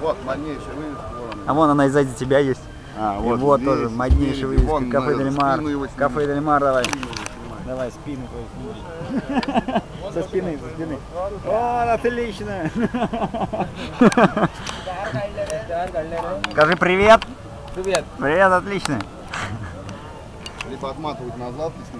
Вот, моднейший вывеска. Вон А вон она и сзади тебя есть. А, вот, и вот здесь, тоже моднейший вывеска. вон, Кафе Дельмар. Кафе Дельмар давай. Давай спину твою сними. Со спины, со спины. О, отлично. Скажи привет. Привет. Привет, отлично. Либо отматывать назад, если